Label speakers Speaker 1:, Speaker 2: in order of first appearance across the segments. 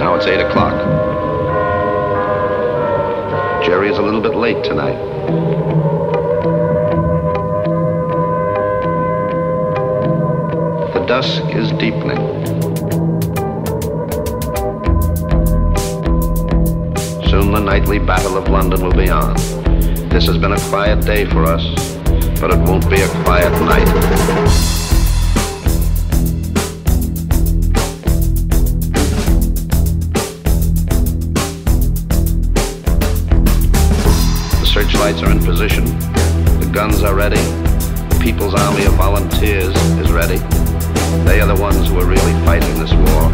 Speaker 1: Now it's 8 o'clock. Jerry is a little bit late tonight. The dusk is deepening. Soon the nightly battle of London will be on. This has been a quiet day for us, but it won't be a quiet night. Searchlights are in position. The guns are ready. The People's Army of Volunteers is ready. They are the ones who are really fighting this war.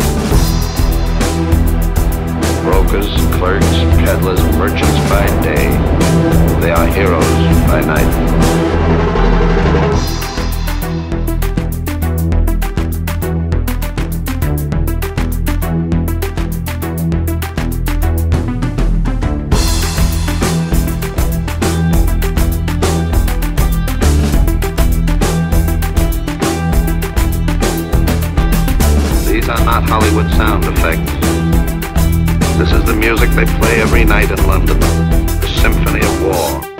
Speaker 1: Brokers, clerks, peddlers, merchants by day. They are heroes by night. Hollywood sound effects. This is the music they play every night in London, the symphony of war.